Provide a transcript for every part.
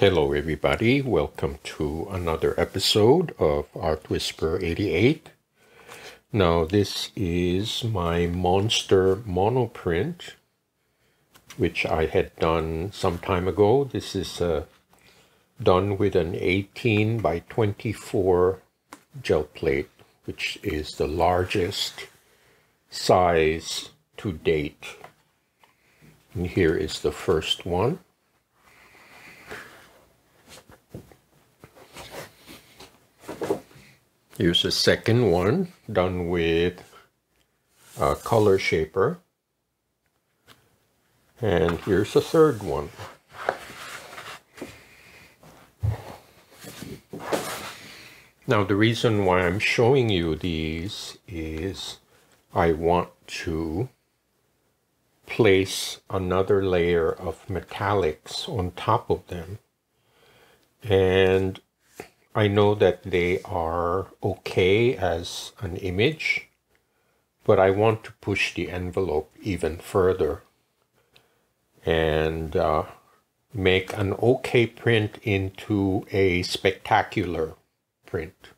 Hello, everybody. Welcome to another episode of Art Whisperer 88. Now, this is my monster monoprint, which I had done some time ago. This is uh, done with an 18 by 24 gel plate, which is the largest size to date. And here is the first one. Here's the second one done with a color shaper. And here's the third one. Now the reason why I'm showing you these is I want to place another layer of metallics on top of them. And I know that they are okay as an image, but I want to push the envelope even further and uh, make an okay print into a spectacular print.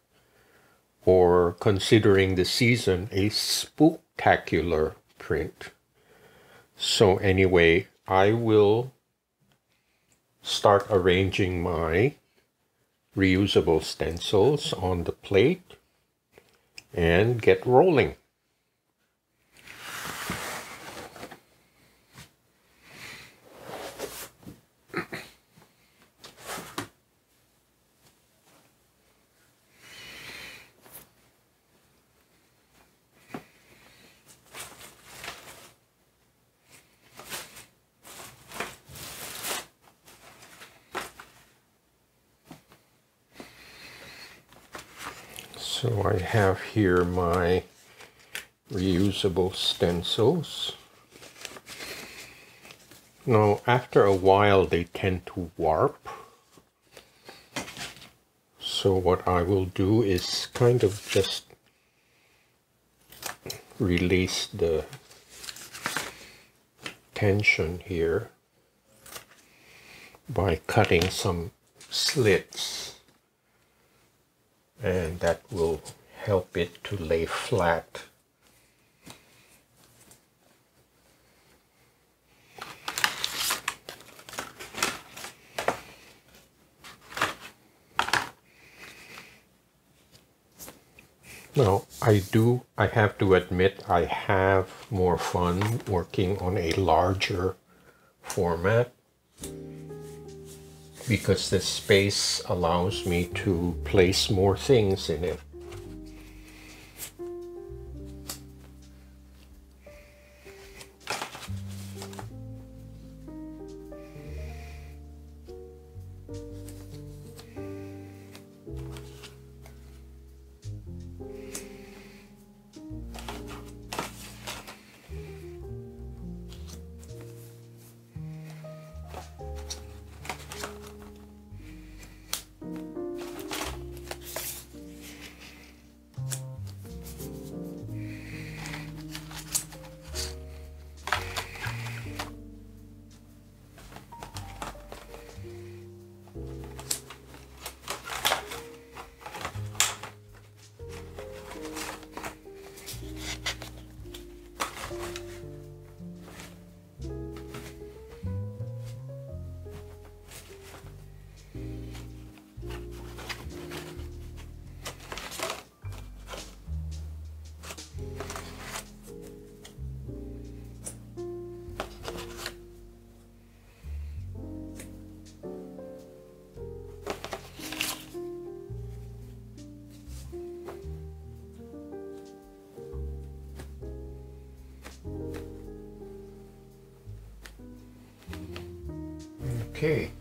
Or considering the season, a spooktacular print. So anyway, I will start arranging my reusable stencils on the plate and get rolling. So I have here my reusable stencils. Now, after a while, they tend to warp. So what I will do is kind of just release the tension here by cutting some slits and that will help it to lay flat. Now, I do, I have to admit, I have more fun working on a larger format because the space allows me to place more things in it. Okay.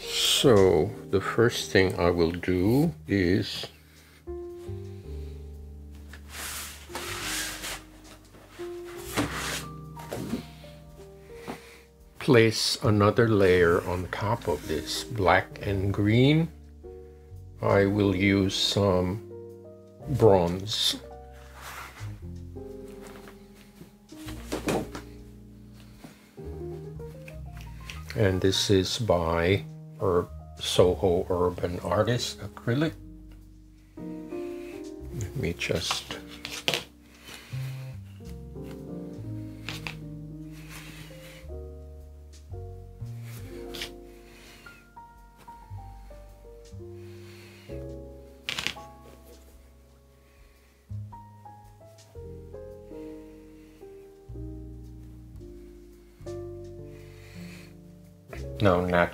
So the first thing I will do is place another layer on top of this black and green I will use some bronze. And this is by Ur Soho Urban Artist Acrylic. Let me just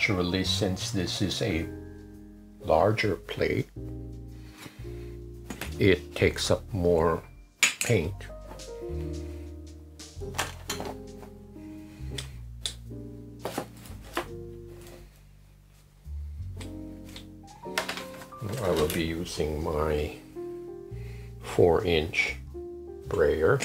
naturally since this is a larger plate it takes up more paint. I will be using my 4 inch brayer.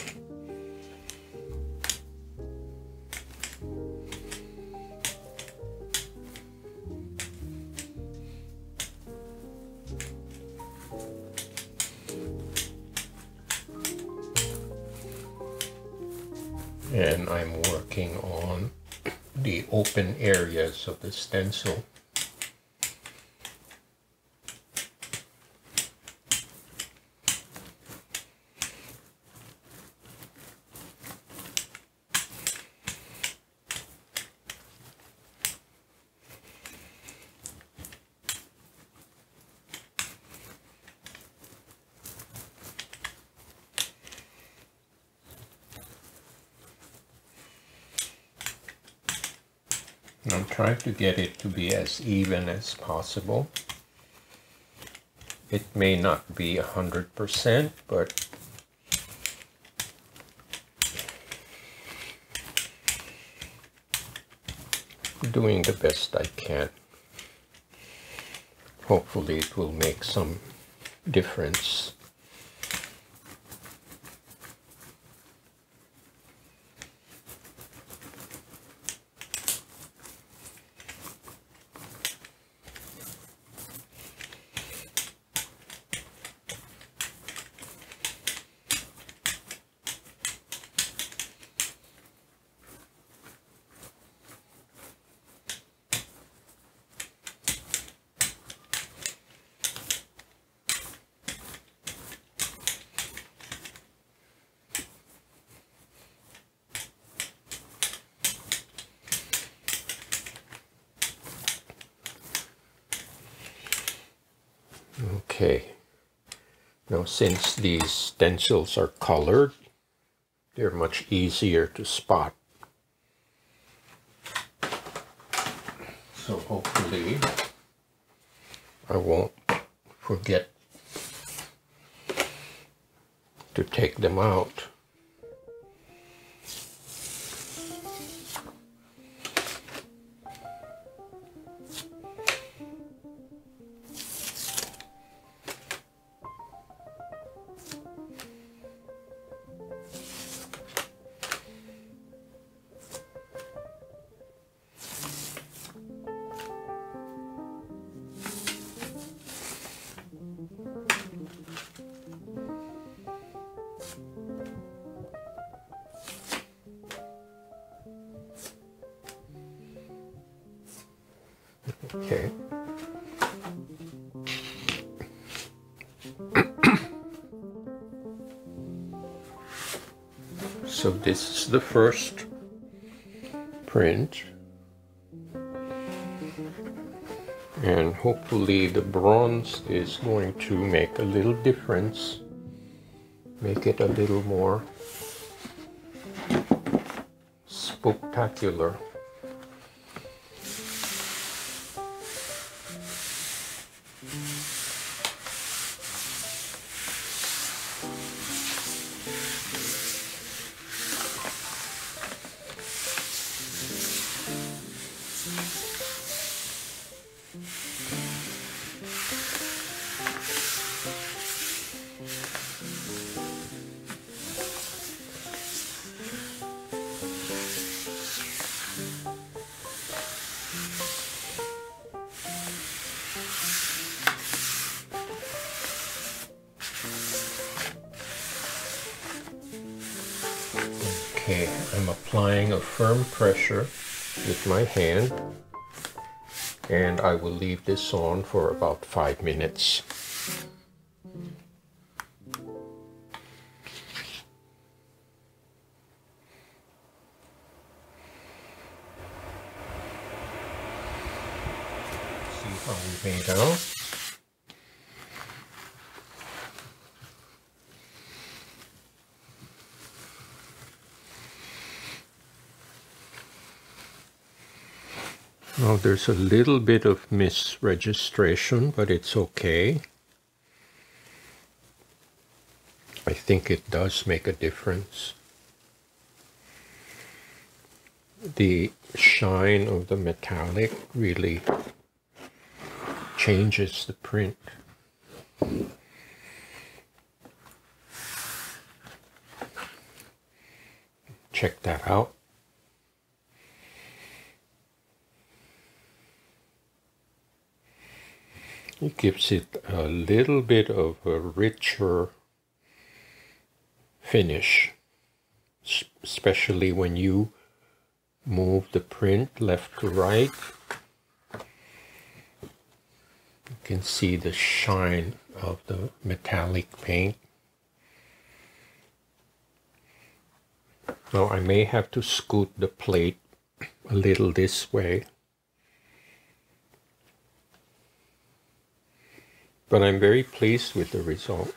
Open areas of the stencil. Trying to get it to be as even as possible. It may not be a hundred percent, but doing the best I can. Hopefully it will make some difference. Okay. Now since these stencils are colored, they're much easier to spot. So hopefully I won't forget to take them out. The first print. And hopefully the bronze is going to make a little difference. Make it a little more spectacular. This on for about five minutes. See how we made out. There's a little bit of misregistration, but it's okay. I think it does make a difference. The shine of the metallic really changes the print. Check that out. It gives it a little bit of a richer finish, especially when you move the print left to right. You can see the shine of the metallic paint. Now I may have to scoot the plate a little this way but I'm very pleased with the result.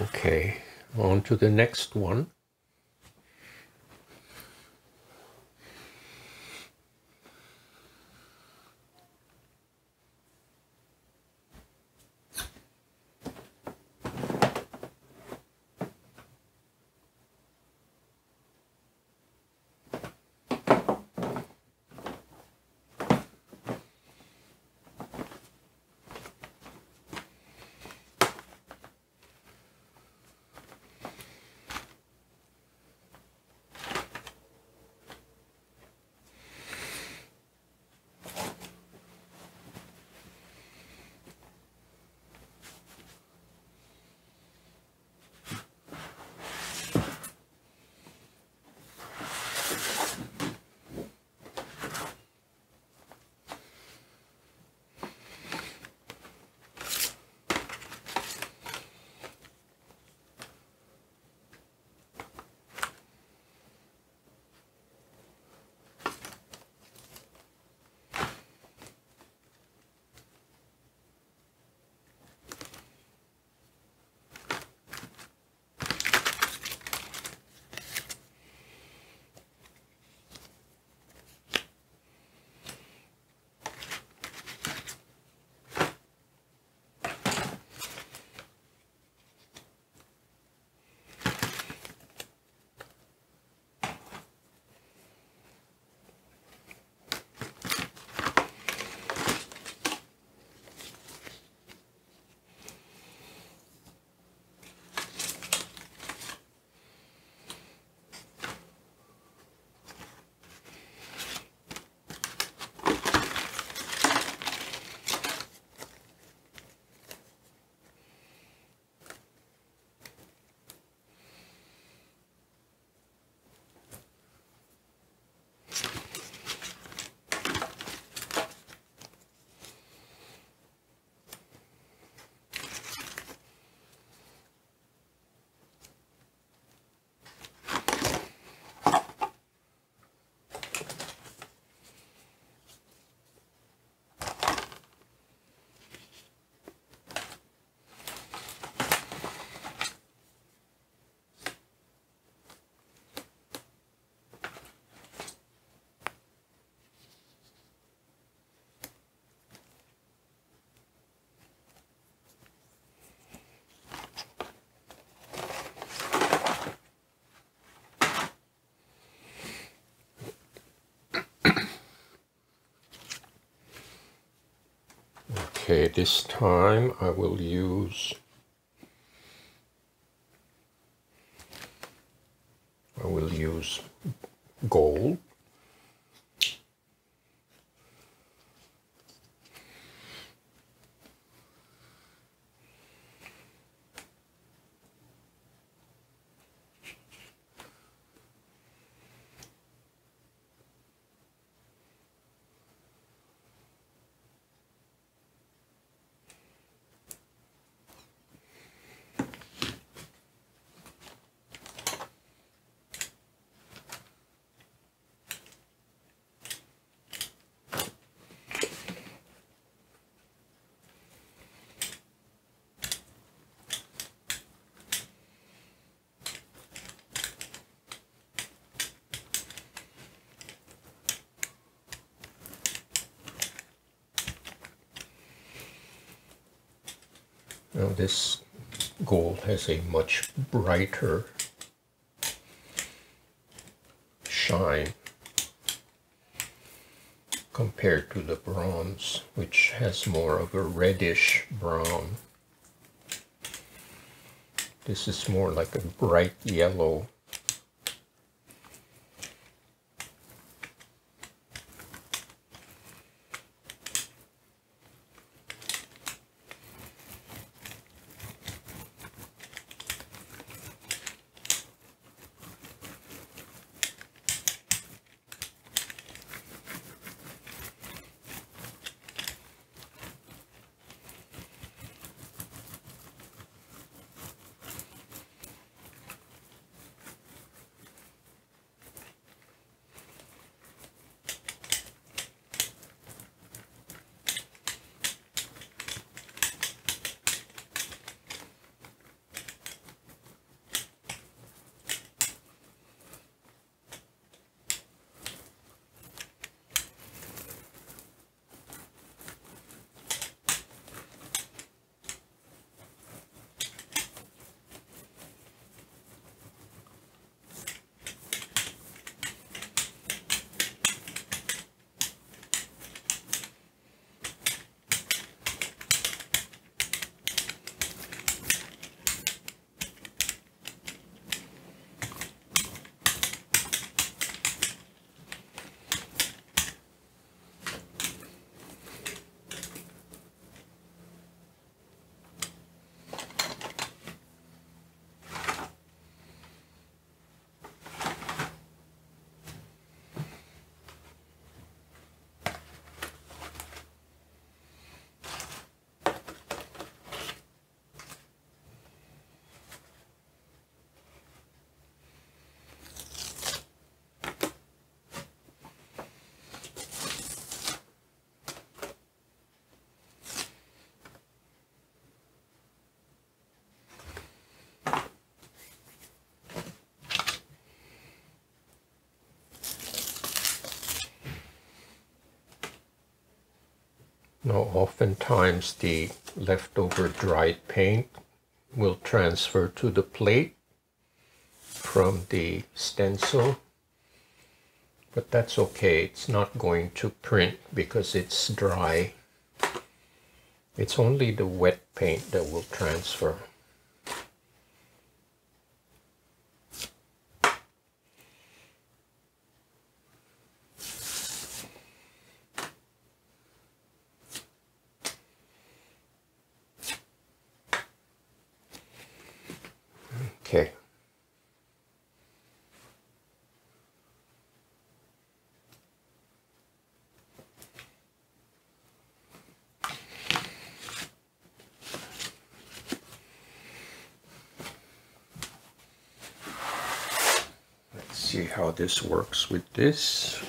Okay, on to the next one. Okay, this time I will use I will use gold. Now this gold has a much brighter shine compared to the bronze, which has more of a reddish brown. This is more like a bright yellow Now, oftentimes the leftover dried paint will transfer to the plate from the stencil, but that's okay. It's not going to print because it's dry. It's only the wet paint that will transfer. Okay. Let's see how this works with this.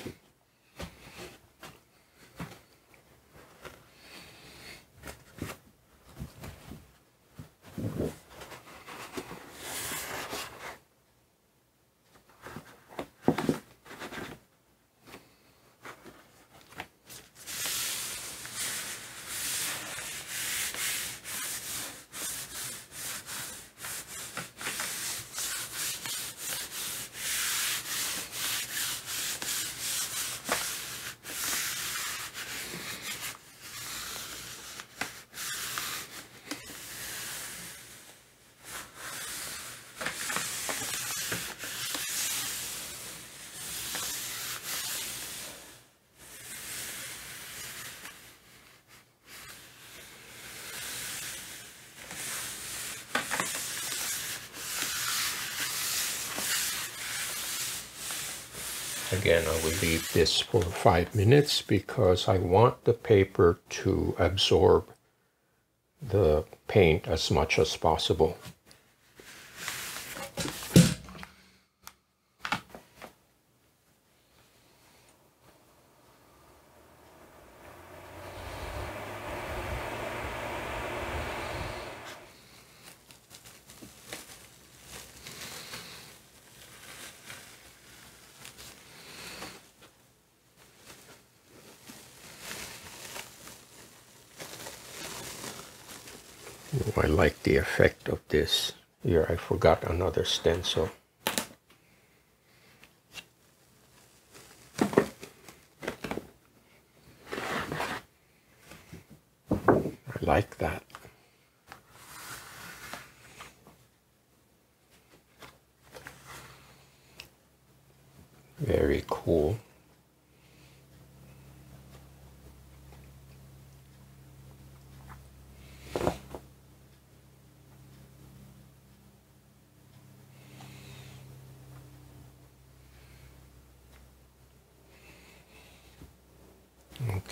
Again, I will leave this for five minutes because I want the paper to absorb the paint as much as possible. Of this. Here I forgot another stencil. I like that. Very cool.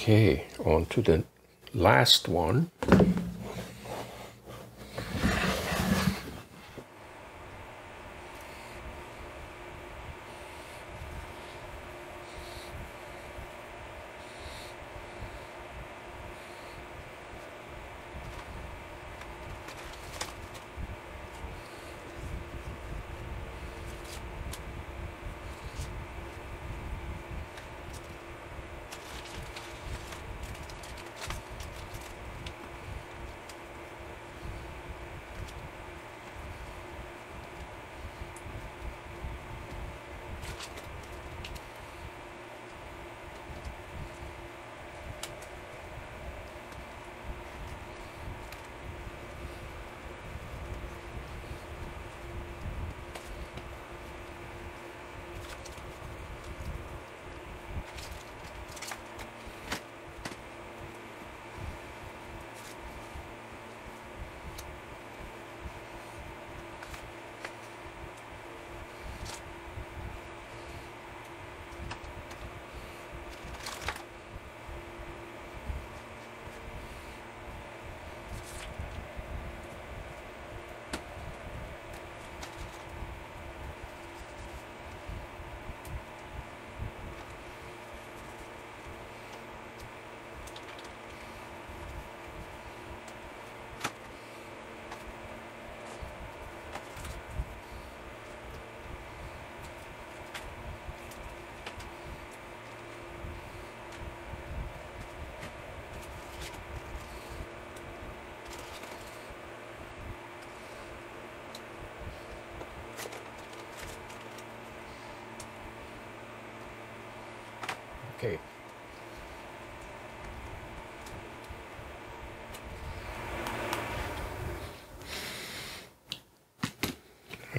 Okay, on to the last one.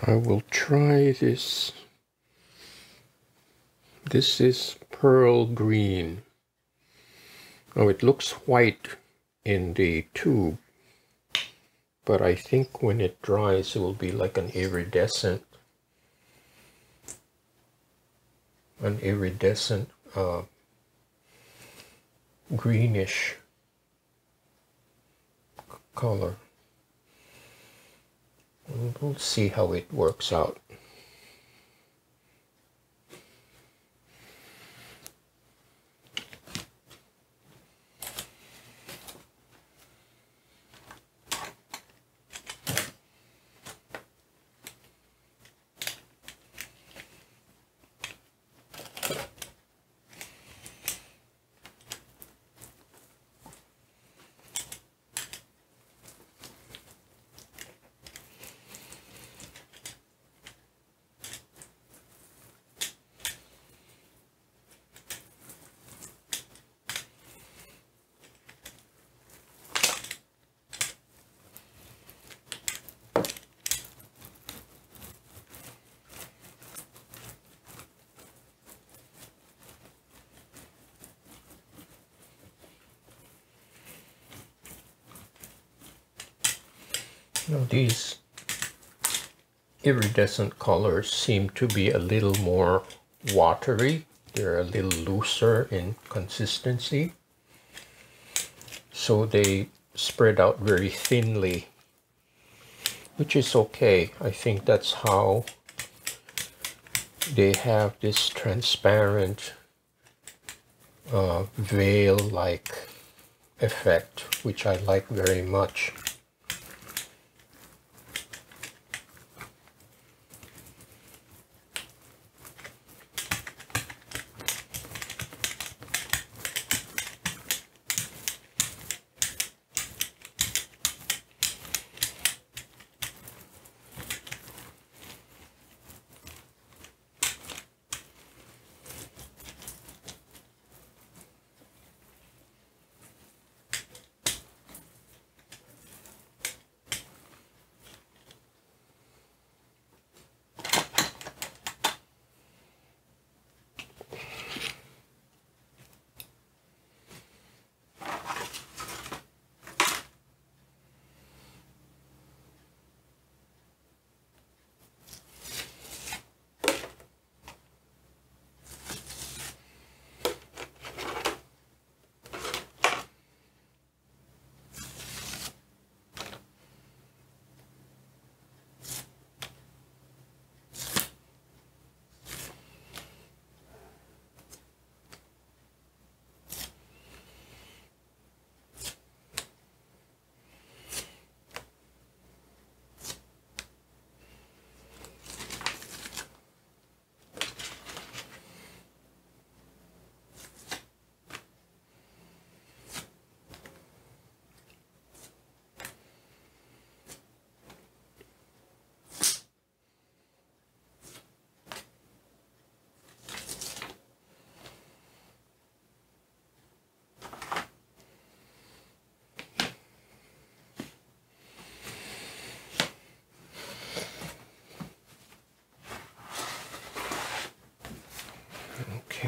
I will try this. This is pearl green. Oh, it looks white in the tube, but I think when it dries, it will be like an iridescent, an iridescent uh, greenish color. We'll see how it works out. Now these iridescent colors seem to be a little more watery. They're a little looser in consistency. So they spread out very thinly, which is okay. I think that's how they have this transparent uh, veil-like effect, which I like very much.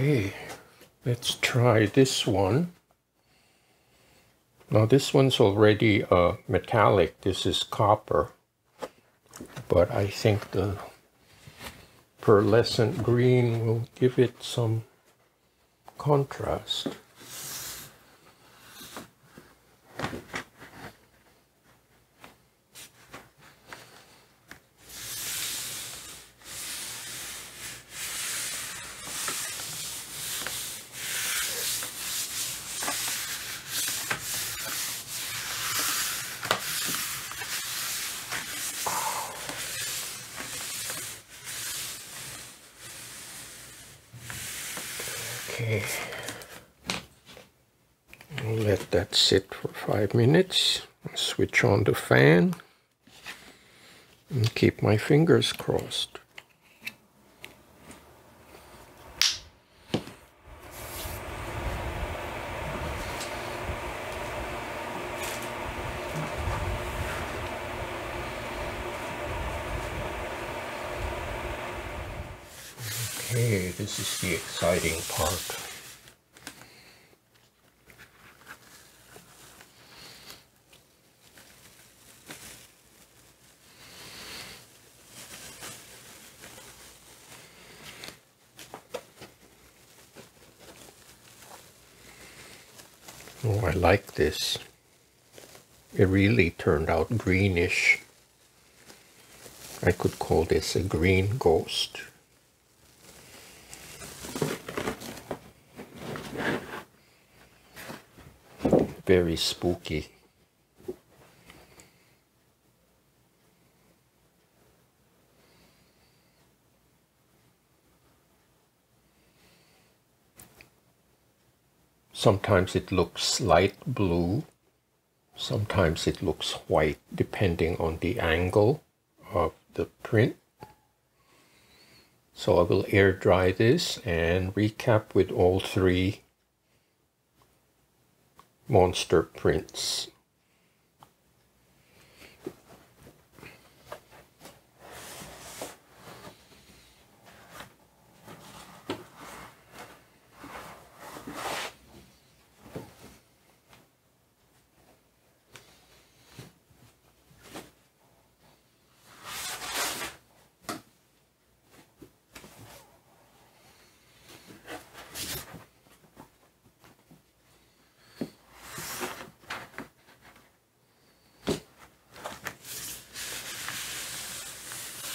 Okay, let's try this one. Now this one's already uh, metallic, this is copper, but I think the pearlescent green will give it some contrast. Okay. Let that sit for five minutes. Switch on the fan and keep my fingers crossed. Okay, this is the exciting part. Oh, I like this. It really turned out greenish. I could call this a green ghost. Very spooky. Sometimes it looks light blue, sometimes it looks white depending on the angle of the print. So I will air dry this and recap with all three monster prints.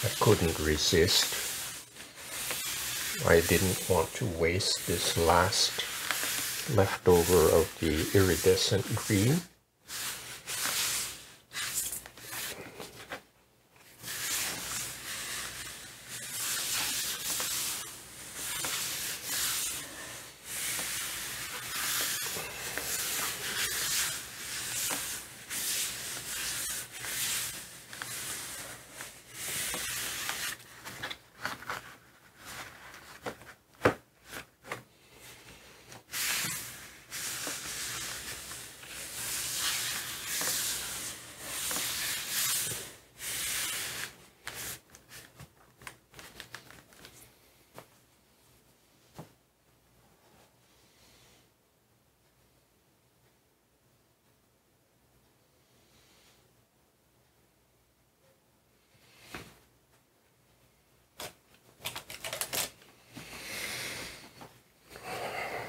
I couldn't resist. I didn't want to waste this last leftover of the iridescent green.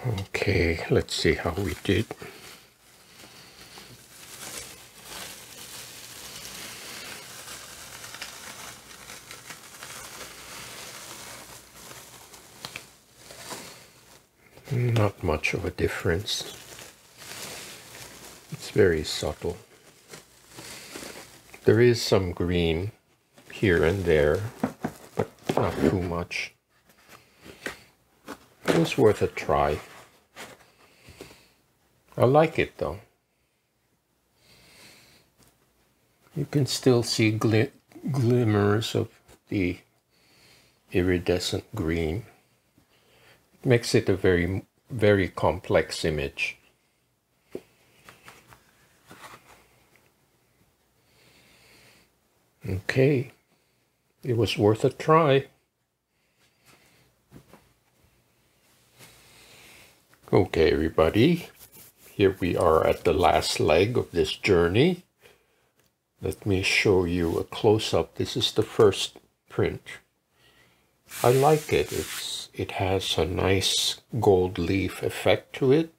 Okay, let's see how we did. Not much of a difference. It's very subtle. There is some green here and there, but not too much. It was worth a try. I like it though. You can still see gl glimmers of the iridescent green. It makes it a very, very complex image. Okay, it was worth a try. Okay, everybody, here we are at the last leg of this journey. Let me show you a close-up. This is the first print. I like it. It's It has a nice gold leaf effect to it.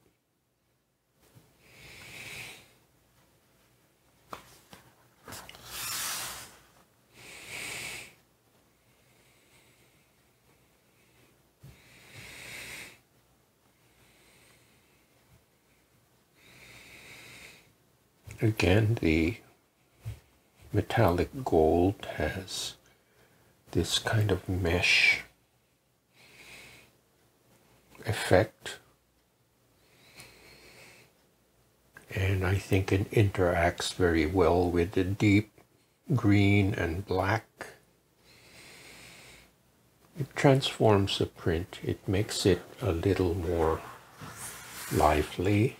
Again, the metallic gold has this kind of mesh effect. And I think it interacts very well with the deep green and black. It transforms the print. It makes it a little more lively.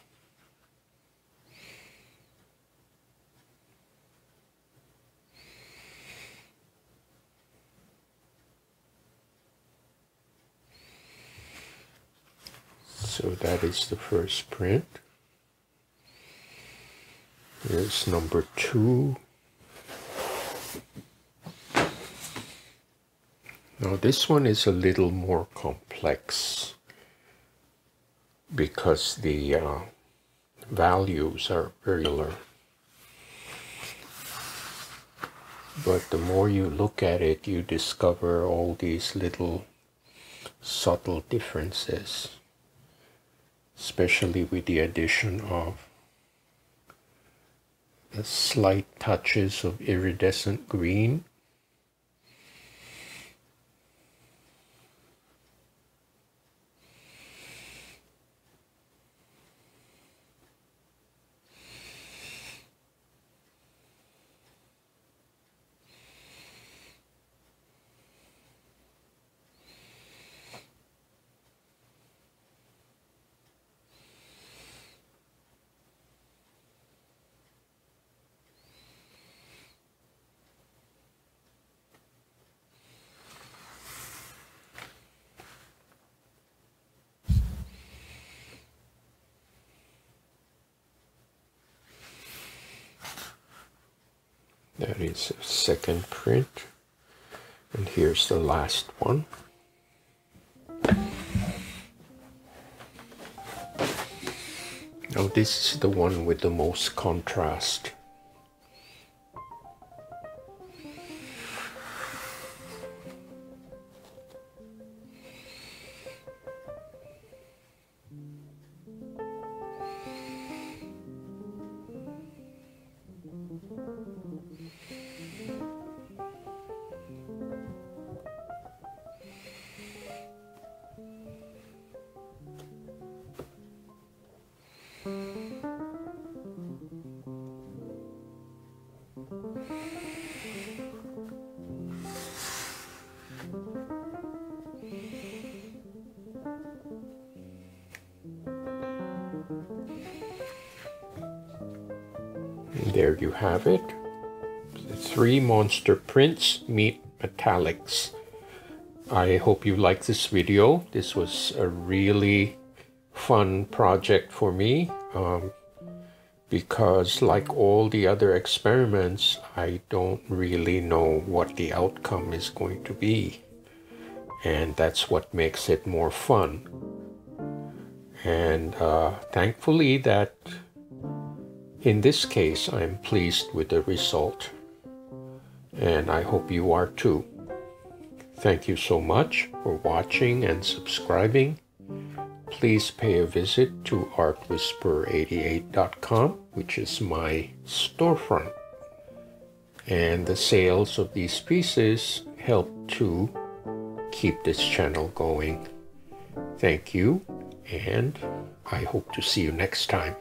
So that is the first print. Here's number two. Now this one is a little more complex because the uh, values are similar. But the more you look at it, you discover all these little subtle differences especially with the addition of the slight touches of iridescent green That is a second print. And here's the last one. Now this is the one with the most contrast. And there you have it. The three monster prints meet metallics. I hope you like this video. This was a really fun project for me um, because like all the other experiments, I don't really know what the outcome is going to be. And that's what makes it more fun. And uh, thankfully that in this case, I am pleased with the result. And I hope you are too. Thank you so much for watching and subscribing please pay a visit to artwhisperer88.com, which is my storefront. And the sales of these pieces help to keep this channel going. Thank you, and I hope to see you next time.